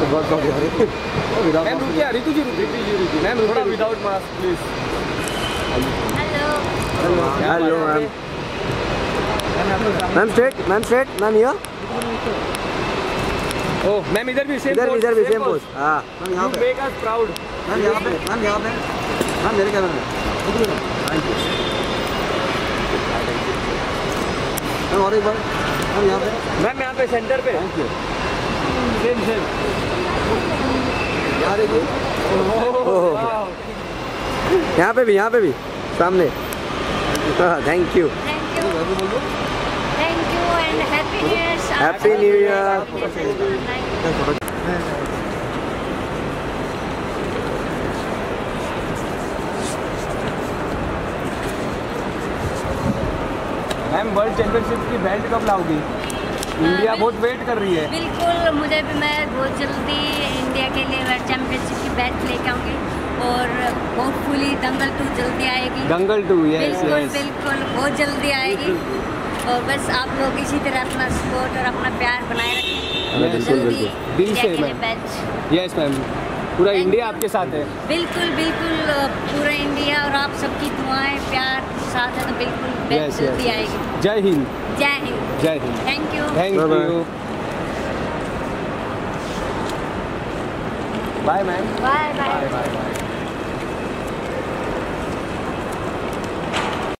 बहुत sorry sorry ma'am रुकिए ऋतु जी रुकिए। मैम थोड़ा without mask please hello hello ma'am ma'am straight ma'am straight ma'am here oh ma'am इधर भी सेम इधर भी इधर भी सेम पोस्ट हाँ। मैम यहाँ पे मेक अस प्राउड मैम यहाँ पे मैम यहाँ पे। मैम मेरे कैमरे में। थैंक यू मैम और एक बार। मैम यहाँ पे। मैम यहाँ पे सेंटर पे। थैंक यू सेम सेम यहाँ पे भी यहाँ पे भी सामने। हाँ thank you thank you and happy new year. Ma'am world championship की बेल्ट कब लाओगी? इंडिया बहुत वेट कर रही है। बिल्कुल मुझे भी मैं बहुत जल्दी इंडिया के लिए वर्ल्ड चैंपियनशिप की बेल्ट लेके आऊँगी और होपफुली दंगल टू जल्दी आएगी। दंगल टू यस बिल्कुल बिल्कुल बहुत जल्दी आएगी। और बस आप लोग इसी तरह अपना सपोर्ट और अपना प्यार बनाए रखें। बिल्कुल, जल्दी बिल्कुल। दिल से मैम। Yes ma'am. पूरा इंडिया आपके साथ है। बिल्कुल बिल्कुल पूरा इंडिया और आप सबकी दुआएँ प्यार साथ है तो बिल्कुल जल्दी यस आएगी। जय हिंद। जय हिंद। जय Hind. Thank you thank. You bye ma'am bye bye